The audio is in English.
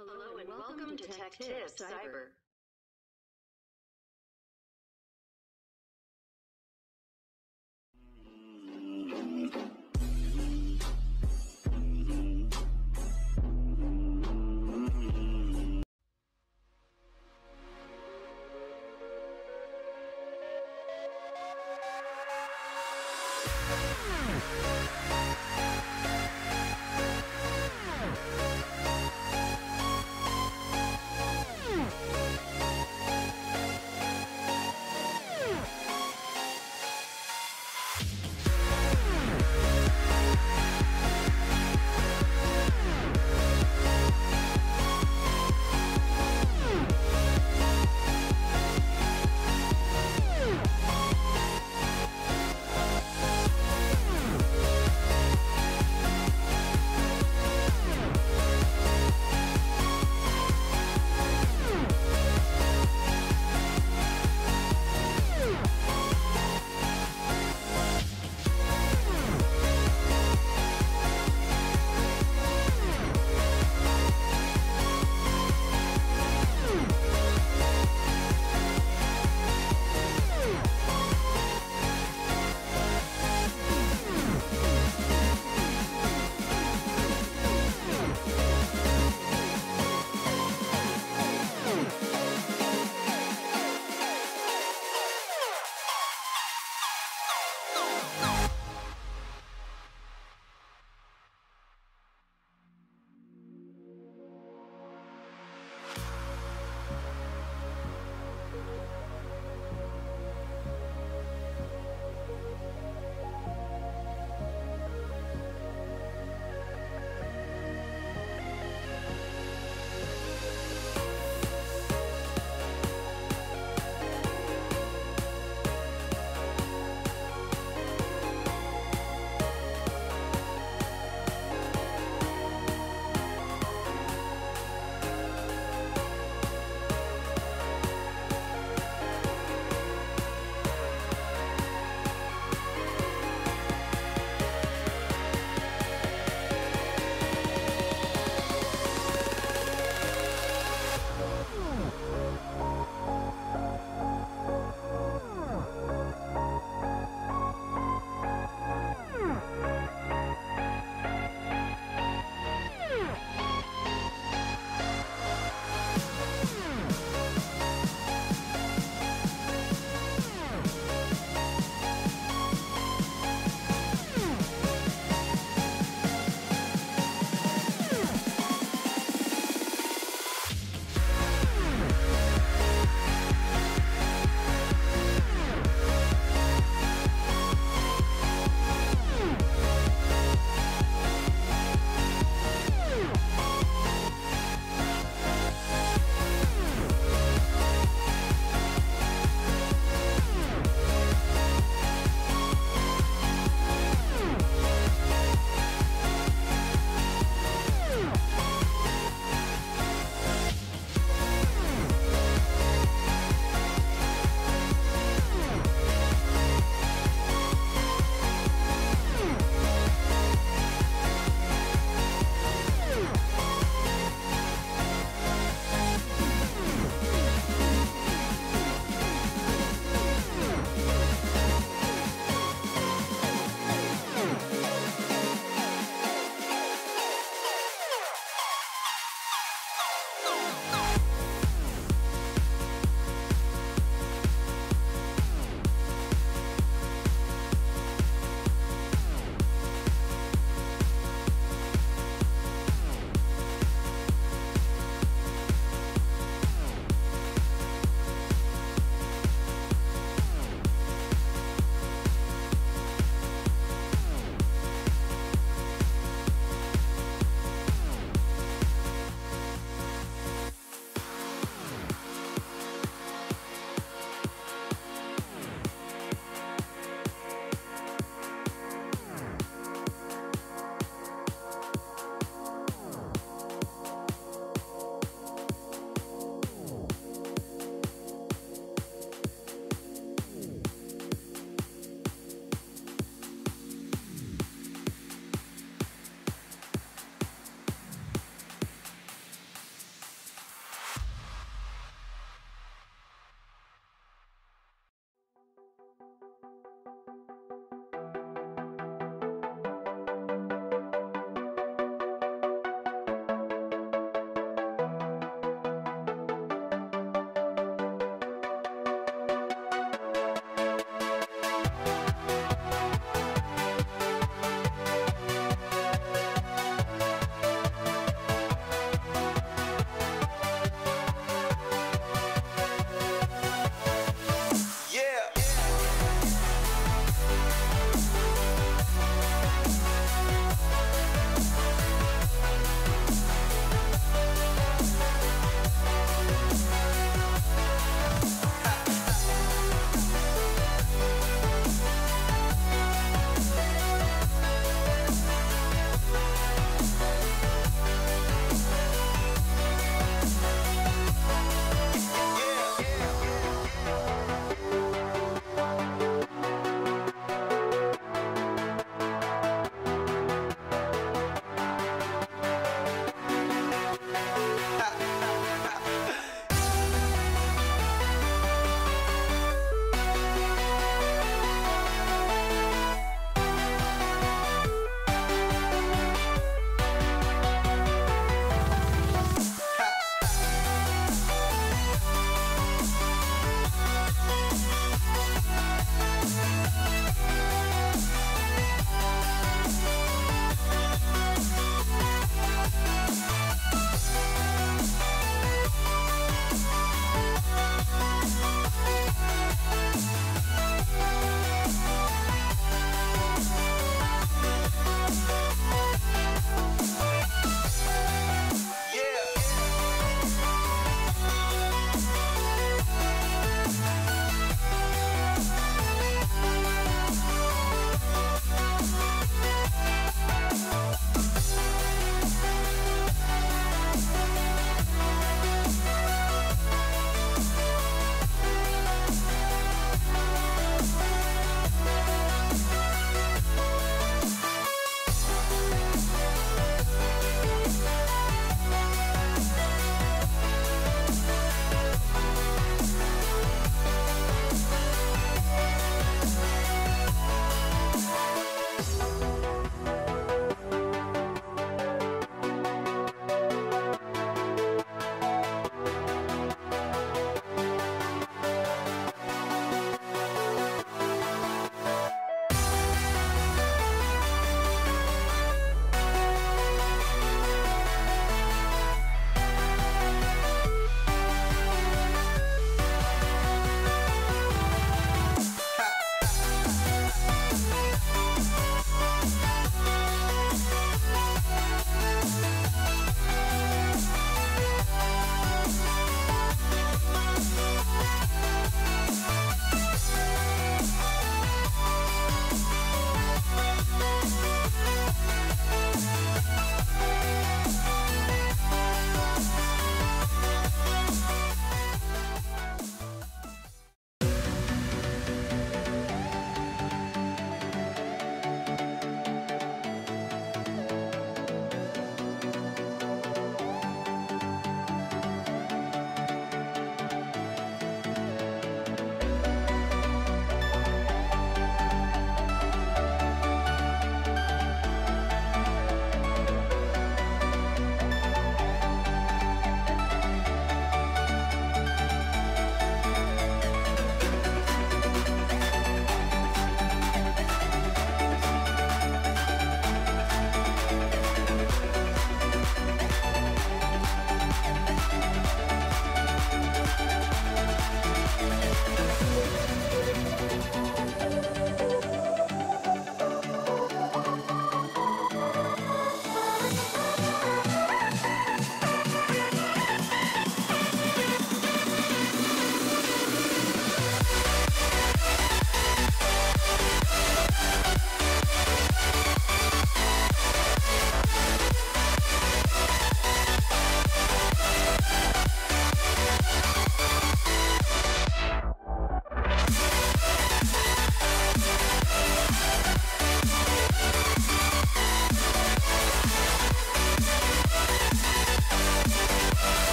Hello and welcome to Tech Tips Cyber.